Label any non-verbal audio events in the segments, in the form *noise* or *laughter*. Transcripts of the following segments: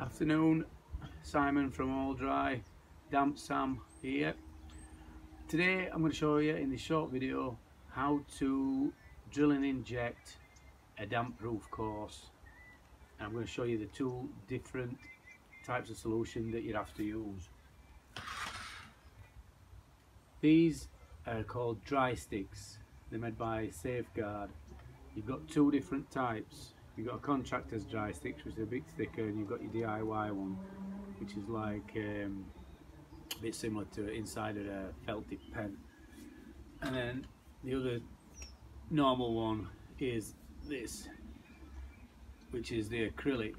Afternoon, Simon from All Dry, Damp Sam here. Today I'm going to show you in this short video how to drill and inject a damp proof course. And I'm going to show you the two different types of solution that you have to use. These are called dry sticks. They're made by Safeguard. You've got two different types. You've got a contractor's dry sticks which are a bit thicker and you've got your DIY one which is like um, a bit similar to inside of a felt tip pen. And then the other normal one is this which is the acrylic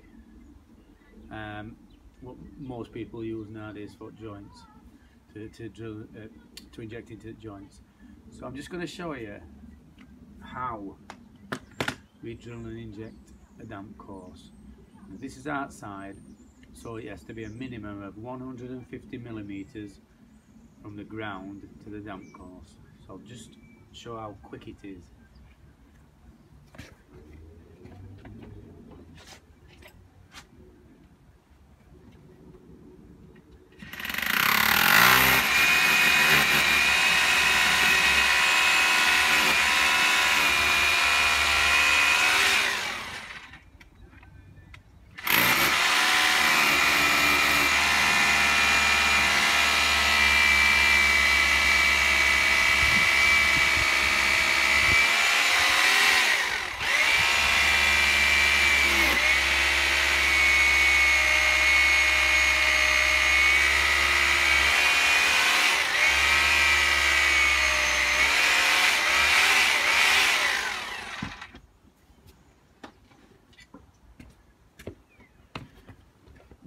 um, what most people use nowadays for joints to, to drill uh, to inject into joints so I'm just going to show you how we drill and inject a damp course. This is outside, so it has to be a minimum of 150 millimeters from the ground to the damp course. So I'll just show how quick it is.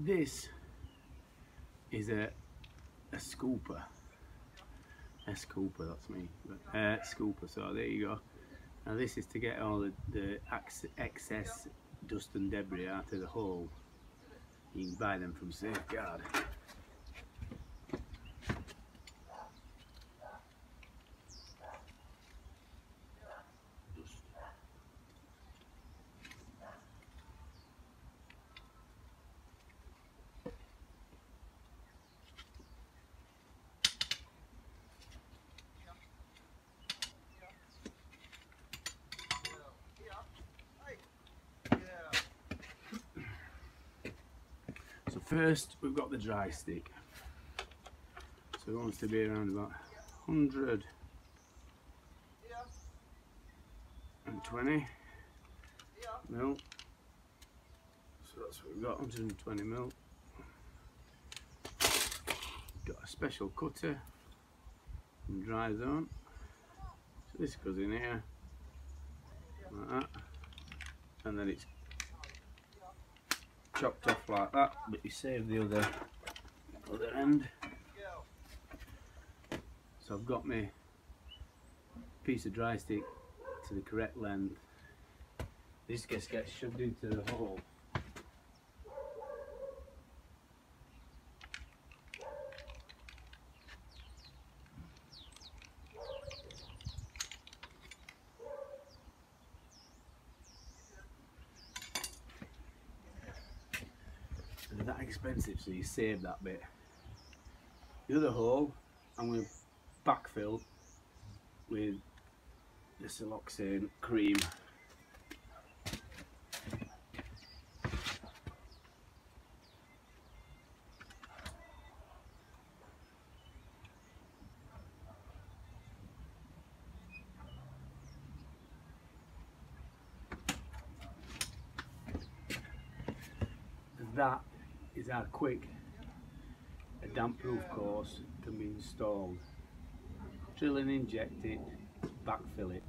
This is a a scooper. A scooper, that's me. Uh, scooper, so there you go. Now this is to get all the, the excess dust and debris out of the hole. You can buy them from Safeguard. First we've got the dry stick. So it wants to be around about 100 and 20 mil. So that's what we've got, 120 mil. Got a special cutter in dry zone. So this goes in here like that, and then it's chopped off like that, but you save the other other end. So I've got my piece of dry stick to the correct length. This gets shoved into the hole. That expensive so you save that bit. The other hole I'm going to backfill with the siloxane cream. That is how quick a damp proof course can be installed. Drill and inject it, backfill it.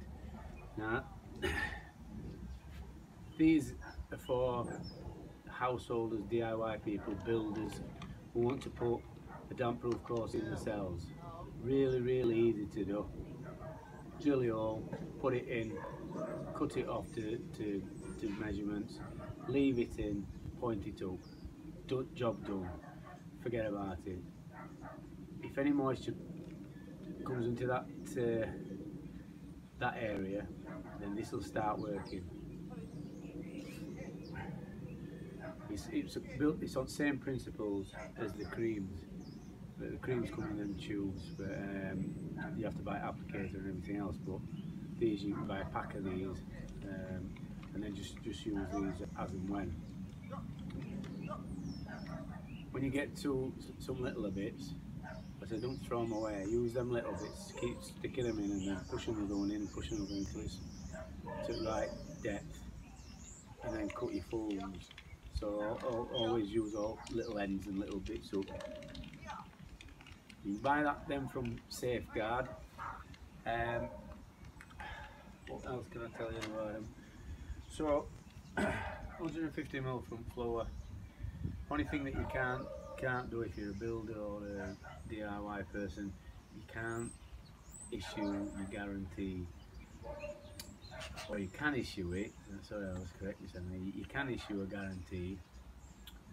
Now, *coughs* these are for householders, DIY people, builders who want to put a damp proof course in themselves. Really, really easy to do. Drill it all, put it in, cut it off to, to, to measurements, leave it in, point it up do, job done. Forget about it. If any moisture comes into that uh, that area, then this will start working. it's, it's built. It's on same principles as the creams. But the creams come in them tubes, but um, you have to buy applicator and everything else. But these you can buy a pack of these, um, and then just just use these as and when. When you get to some little bits, I said don't throw them away. Use them little bits. Keep sticking them in and then pushing another one in pushing another one until it's to the right depth, and then cut your ones. So al- always use all little ends and little bits up. You can buy that then from Safeguard. Um, what else can I tell you about them? So *coughs* 150 ml from flour. Only thing that you can't can't do if you're a builder or a DIY person, you can't issue a guarantee. Or you can issue it. Sorry, I was correct. You said you, can issue a guarantee,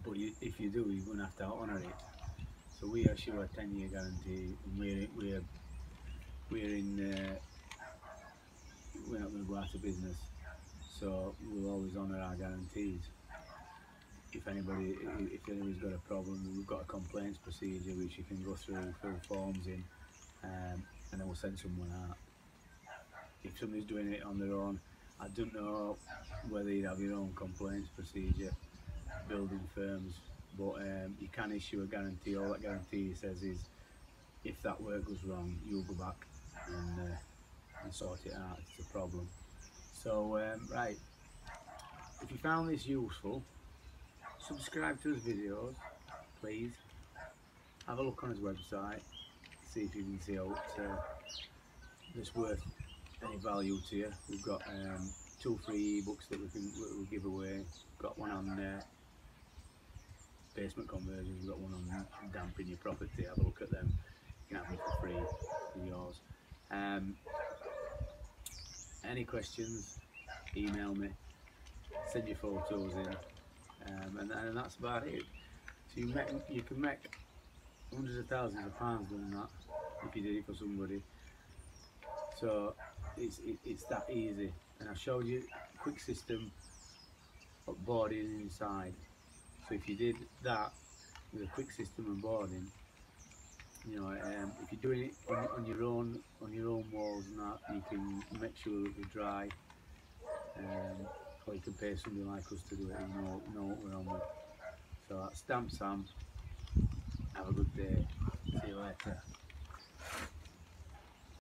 but you, if you do, you're going to have to honour it. So we issue a 10 year guarantee and we're, we're, we're in, uh, we're not going to go out of business. So we'll always honour our guarantees. If anybody, if anybody's got a problem, we've got a complaints procedure which you can go through, fill forms in, um, and then we'll send someone out. If somebody's doing it on their own, I don't know whether you have your own complaints procedure, building firms, but um, you can issue a guarantee. All that guarantee says is if that work goes wrong, you'll go back and, uh, and sort it out. It's a problem. So, um, right, if you found this useful, subscribe to his videos, please. Have a look on his website, see if you can see out uh, that's worth any value to you. We've got um, two free ebooks that we can we'll give away. Got one on uh, basement conversions. We've got one on damping your property. Have a look at them. You can have them for free for yours. Um, any questions? Email me. Send your photos in, um, and, and that's about it. So you make, you can make hundreds of thousands of pounds doing that if you did it for somebody. So it's it, it's that easy. And I showed you a quick system of boarding inside. So if you did that with a quick system of boarding, you know, um, if you're doing it on, on your own on your own walls and that, you can make sure that they're dry. Um, or you can pay somebody like us to do it and know, know what we're on with. So that's Damp Sam. Have a good day. See you later.